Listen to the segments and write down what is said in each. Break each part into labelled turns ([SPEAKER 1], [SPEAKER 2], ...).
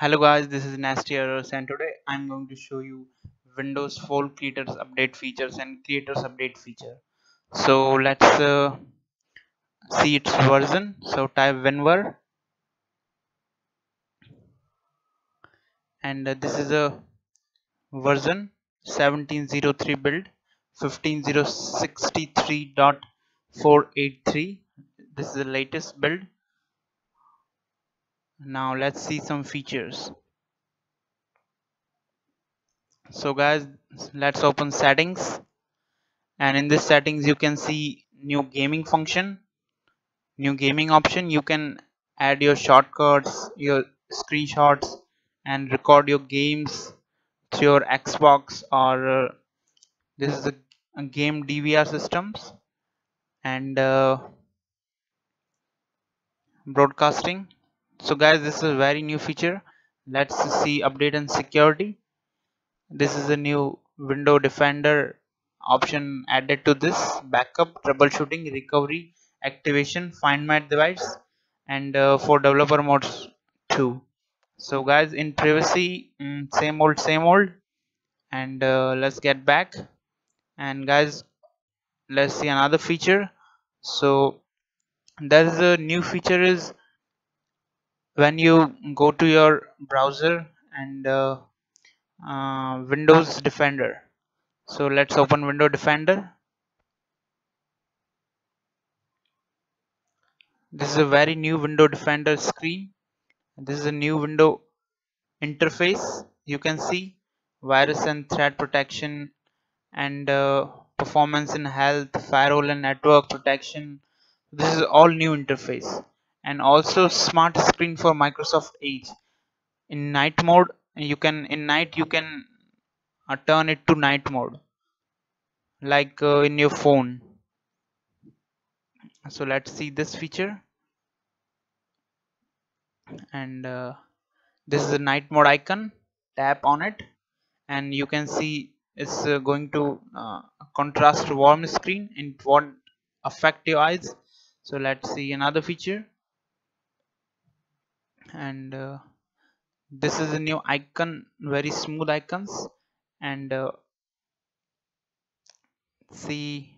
[SPEAKER 1] Hello guys, this is Nasty Errors and today I'm going to show you Windows Fall Creators Update features and Creators Update feature. So let's uh, see its version. So type WinVer and uh, this is a version 1703 build 15063.483 this is the latest build now let's see some features. So guys let's open settings. And in this settings you can see new gaming function new gaming option. You can add your shortcuts your screenshots and record your games to your xbox or uh, this is a, a, game dvr systems and uh, broadcasting so guys this is a very new feature. Let's see update and security. This is a new window defender option added to this. Backup troubleshooting recovery activation find my device and uh, for developer modes too. So guys in privacy mm, same old same old. And uh, let's get back. And guys let's see another feature. So there is a new feature is when you go to your browser and uh, uh, Windows Defender. So let's open Window Defender. This is a very new Window Defender screen. This is a new window interface. You can see virus and threat protection and uh, performance and health firewall and network protection. This is all new interface and also smart screen for Microsoft Edge. In night mode you can in night you can uh, turn it to night mode like uh, in your phone. So let's see this feature. And uh, this is a night mode icon. Tap on it and you can see it's uh, going to uh, contrast warm screen. It won't affect your eyes. So let's see another feature and uh, this is a new icon very smooth icons. And uh, see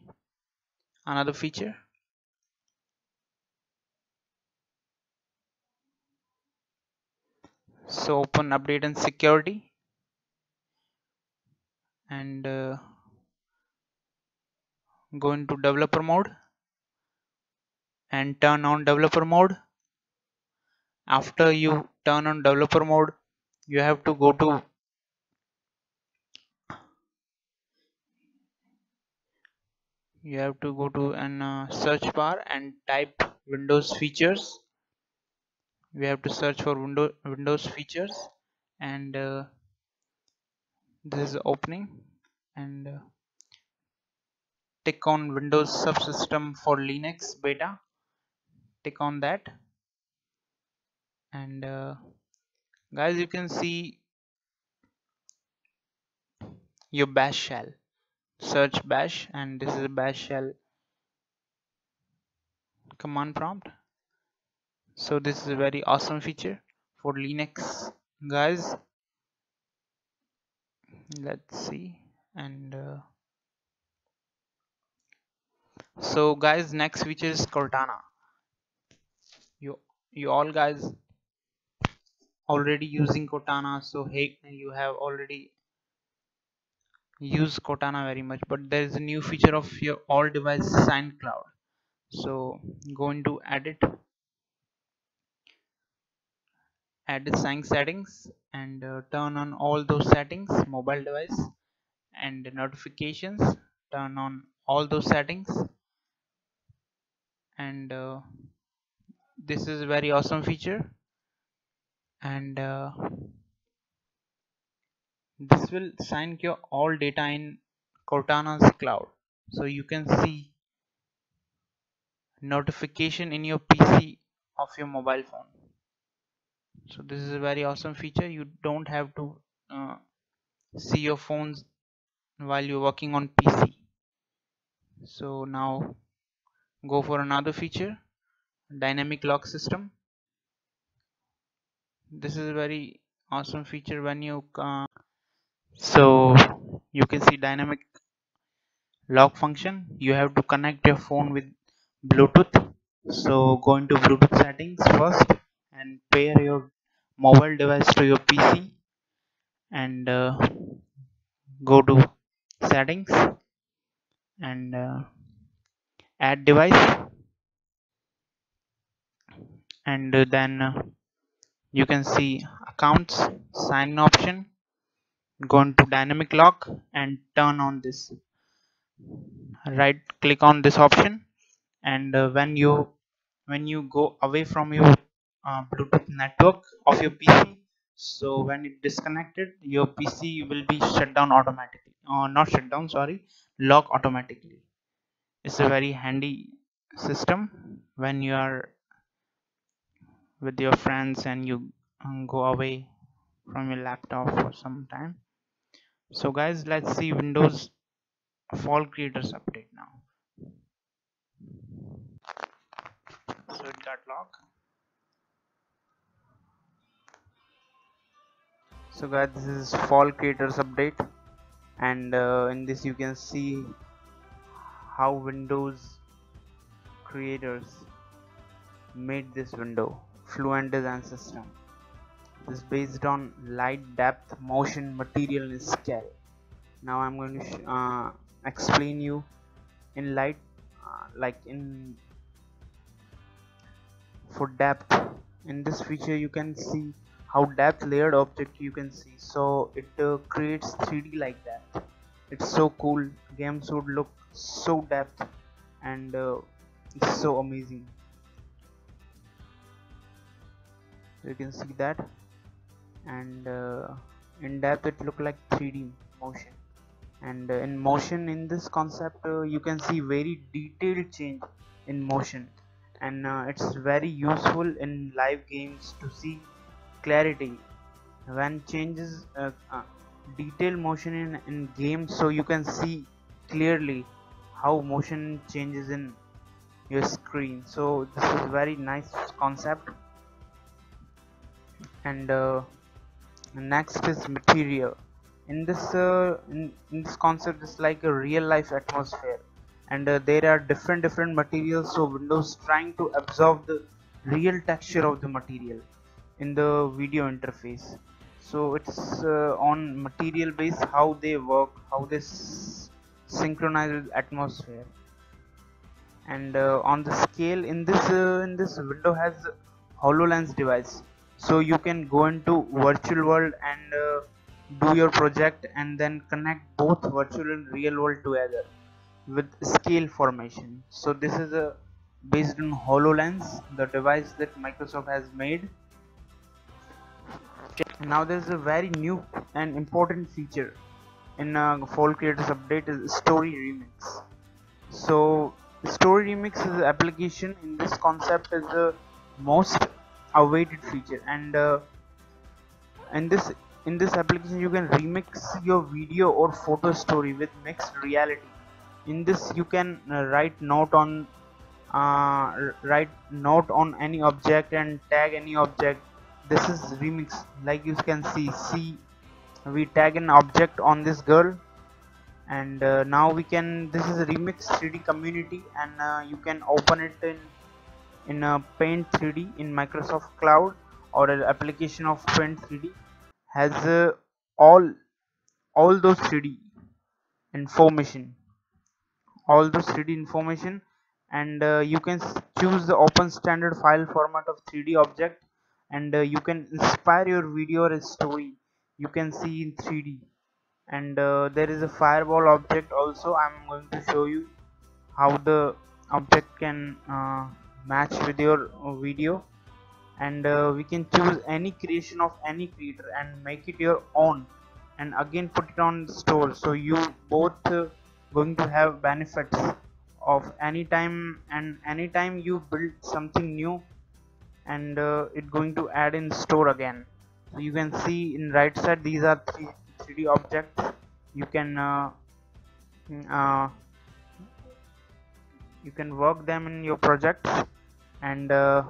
[SPEAKER 1] another feature. So open update and security. And uh, go into developer mode. And turn on developer mode after you turn on developer mode you have to go to you have to go to an uh, search bar and type windows features. We have to search for window windows features and uh, this is opening and uh, tick on windows subsystem for linux beta. Tick on that and uh, guys you can see your bash shell. Search bash and this is a bash shell command prompt. So this is a very awesome feature for linux guys. Let's see. And uh, so guys next feature is cortana. You you all guys already using Cortana so hey you have already used Cortana very much but there is a new feature of your all device sign cloud. So go into edit edit sign settings and uh, turn on all those settings mobile device and notifications turn on all those settings and uh, this is a very awesome feature and uh, this will sync your all data in Cortana's cloud. So you can see notification in your PC of your mobile phone. So this is a very awesome feature. You don't have to uh, see your phones while you're working on PC so now go for another feature dynamic lock system this is a very awesome feature when you uh, so you can see dynamic lock function. You have to connect your phone with bluetooth. So go into bluetooth settings first and pair your mobile device to your pc and uh, go to settings and uh, add device and then uh, you can see accounts sign-in option go into dynamic lock and turn on this. Right click on this option and uh, when you when you go away from your uh, bluetooth network of your pc so when it disconnected your pc will be shut down automatically. Or uh, not shut down sorry lock automatically. It's a very handy system when you are with your friends and you um, go away from your laptop for some time. So guys let's see windows fall creators update now. So it got locked. So guys this is fall creators update. And uh, in this you can see how windows creators made this window fluent design system. This is based on light depth motion material and scale. Now i'm going to uh, explain you in light uh, like in for depth. In this feature you can see how depth layered object you can see. So it uh, creates 3d like that it's so cool. Games would look so depth and uh, it's so amazing you can see that. And uh, in depth it look like 3d motion. And uh, in motion in this concept uh, you can see very detailed change in motion. And uh, it's very useful in live games to see clarity. When changes uh, uh, detailed motion in, in games so you can see clearly how motion changes in your screen. So this is very nice concept and uh, next is material. In this uh, in, in, this concept is like a real life atmosphere. And uh, there are different different materials. So windows trying to absorb the real texture of the material in the video interface. So it's uh, on material base how they work how they synchronize with atmosphere. And uh, on the scale in this uh, in this window has hololens device so you can go into virtual world and uh, do your project and then connect both virtual and real world together with scale formation. So this is a based on hololens the device that microsoft has made. Now there's a very new and important feature in uh, fall creators update is story remix. So story remix is application in this concept is the most awaited feature. And uh, in this in this application you can remix your video or photo story with mixed reality. In this you can uh, write note on uh, write note on any object and tag any object. This is remix. Like you can see see we tag an object on this girl. And uh, now we can this is remix 3d community. And uh, you can open it in in a paint 3d in microsoft cloud or an application of paint 3d has uh, all all those 3d information. All those 3d information and uh, you can choose the open standard file format of 3d object and uh, you can inspire your video or a story you can see in 3d and uh, there is a fireball object also. I'm going to show you how the object can uh, match with your uh, video. And uh, we can choose any creation of any creator and make it your own. And again put it on store. So you both uh, going to have benefits of anytime and anytime you build something new and uh, it going to add in store again. So you can see in right side these are three 3d objects. You can uh, uh, you can work them in your projects and uh,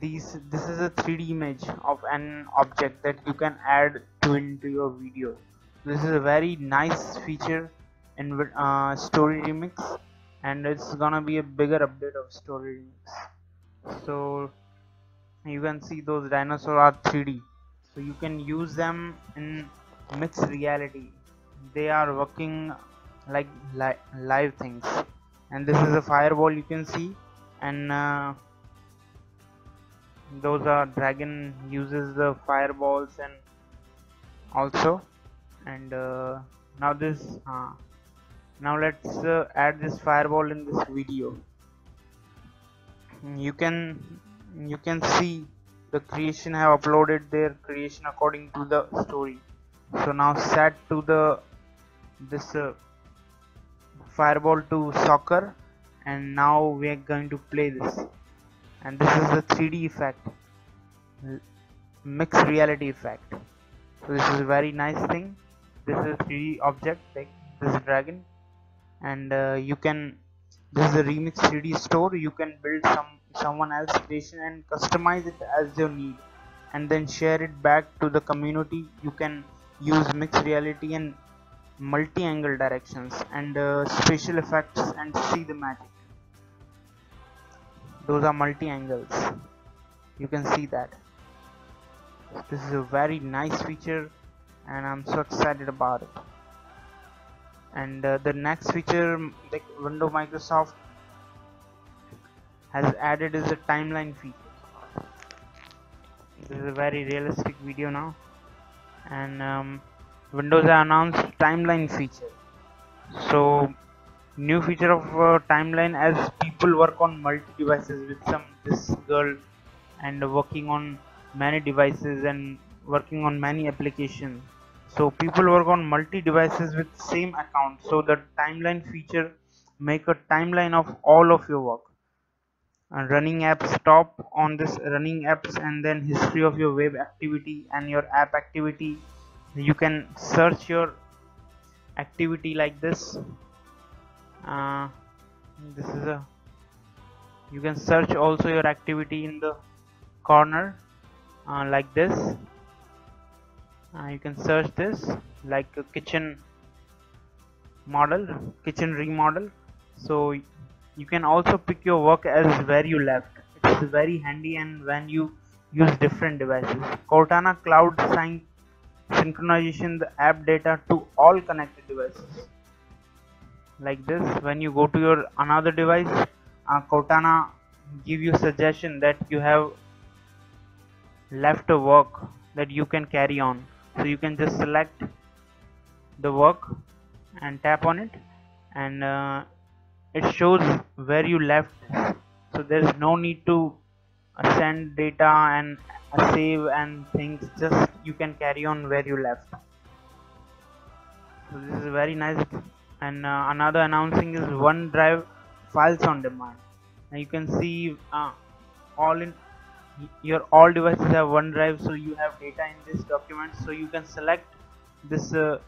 [SPEAKER 1] these this is a 3d image of an object that you can add to into your video. This is a very nice feature in uh, story remix and it's gonna be a bigger update of story remix. So you can see those dinosaurs are 3d so you can use them in mixed reality. They are working like li live things. And this is a fireball you can see and uh, those are dragon uses the fireballs and also. And uh, now this uh, now let's uh, add this fireball in this video. You can you can see the creation have uploaded their creation according to the story. So now set to the this uh, fireball to soccer and now we are going to play this. And this is the 3d effect. Mixed reality effect. So this is a very nice thing. This is a 3d object like this dragon. And uh, you can this is a remix 3d store. You can build some someone else creation and customize it as you need. And then share it back to the community. You can use mixed reality and multi-angle directions and uh, special effects and see the magic those are multi-angles. You can see that. This is a very nice feature and I'm so excited about it. And uh, the next feature like window Microsoft has added is a timeline feature. This is a very realistic video now. And um, Windows announced timeline feature. So new feature of uh, timeline as people work on multi devices with some this girl and working on many devices and working on many applications. So people work on multi devices with same account. So the timeline feature make a timeline of all of your work. And running apps stop on this running apps and then history of your web activity and your app activity. You can search your activity like this uh, this is a you can search also your activity in the corner uh, like this. Uh, you can search this like a kitchen model kitchen remodel. So you can also pick your work as where you left. It's very handy and when you use different devices. Cortana cloud sync synchronization the app data to all connected devices like this when you go to your another device uh, cortana give you suggestion that you have left a work that you can carry on. So you can just select the work and tap on it and uh, it shows where you left. So there is no need to send data and save and things just you can carry on where you left. So this is very nice and uh, another announcing is OneDrive files on demand. Now you can see uh, all in your all devices have OneDrive so you have data in this document. So you can select this uh,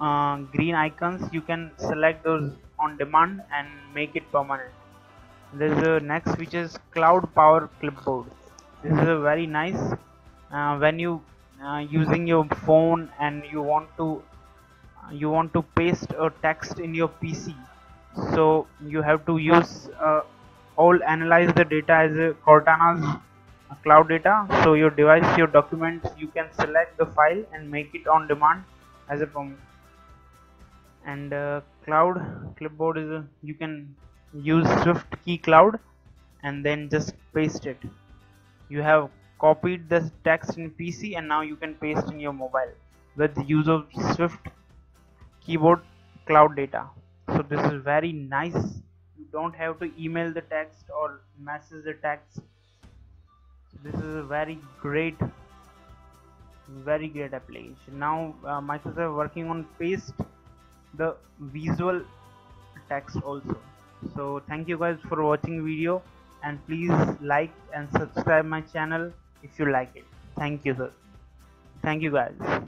[SPEAKER 1] uh, green icons. You can select those on demand and make it permanent. There's a next which is cloud power clipboard. This is a very nice uh, when you uh, using your phone and you want to you want to paste a text in your PC so you have to use uh, all analyze the data as a Cortana's cloud data. So your device your documents you can select the file and make it on demand as a permit and uh, cloud clipboard is a, you can use swift key cloud and then just paste it. You have copied the text in pc and now you can paste in your mobile. With the use of swift keyboard cloud data. So this is very nice. You don't have to email the text or message the text. This is a very great very great application. Now uh, microsoft working on paste the visual text also. So thank you guys for watching video and please like and subscribe my channel if you like it. Thank you sir. Thank you guys